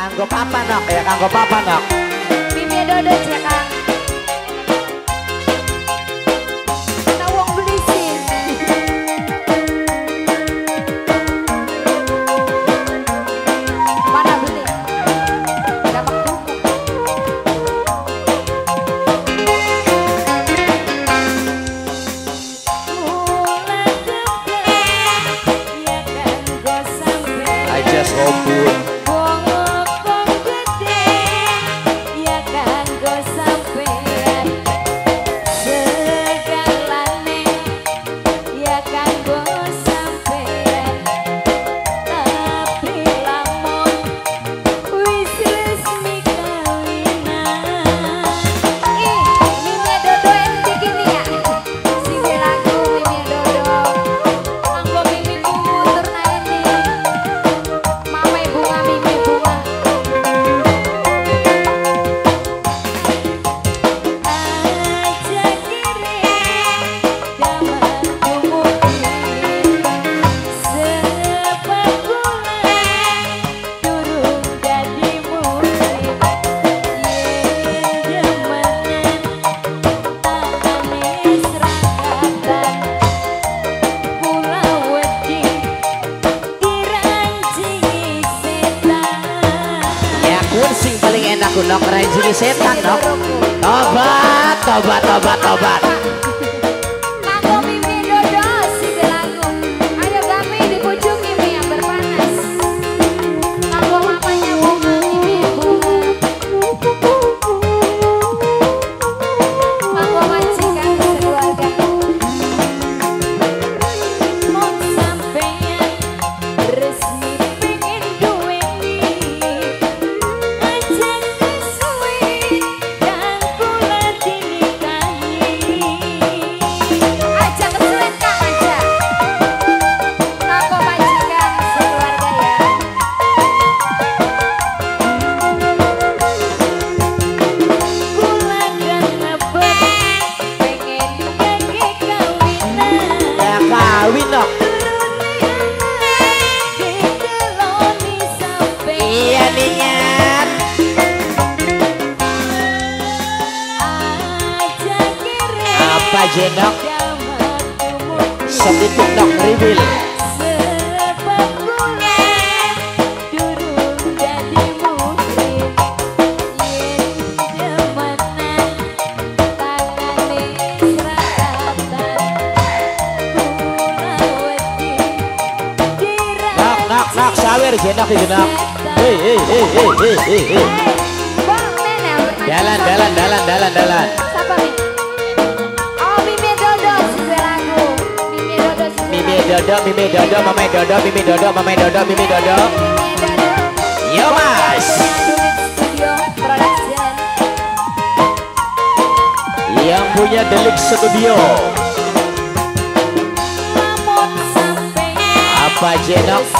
kanggo papa nok ya kanggo papa nok. Mimi dodo cek nok ranjing setan nok tobat tobat tobat tobat apa jenok? Sedikit Kula wedi nok nok nok sawer jenok iki nok hei hei hei hei hei hei hei Jalan, jalan, jalan, jalan, jalan. Siapa Mimi? Oh Mimi Dodo si lagu Mimi Dodo Mimi dodo, Mimi dodo, Mama dodo, Mimi dodo, Mama dodo, Mimi dodo. Yo mas, yang punya Delik Studio. Apa jenok?